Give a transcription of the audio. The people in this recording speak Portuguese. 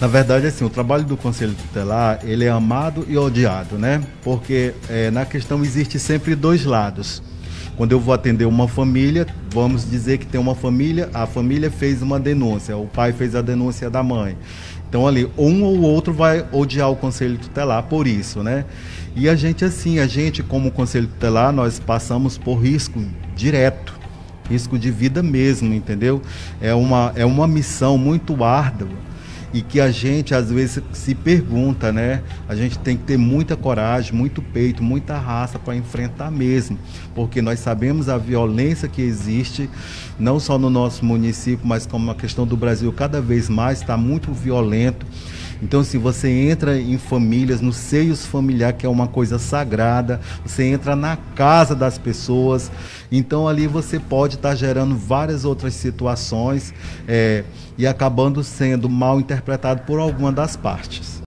Na verdade, assim, o trabalho do Conselho Tutelar, ele é amado e odiado, né? Porque é, na questão existe sempre dois lados. Quando eu vou atender uma família, vamos dizer que tem uma família, a família fez uma denúncia, o pai fez a denúncia da mãe. Então ali, um ou outro vai odiar o Conselho Tutelar por isso, né? E a gente assim, a gente como Conselho Tutelar, nós passamos por risco direto, risco de vida mesmo, entendeu? É uma, é uma missão muito árdua e que a gente às vezes se pergunta, né? A gente tem que ter muita coragem, muito peito, muita raça para enfrentar mesmo, porque nós sabemos a violência que existe, não só no nosso município, mas como a questão do Brasil cada vez mais está muito violento. Então, se você entra em famílias, nos seios familiares, que é uma coisa sagrada, você entra na casa das pessoas, então ali você pode estar tá gerando várias outras situações é, e acabando sendo mal interpretado por alguma das partes.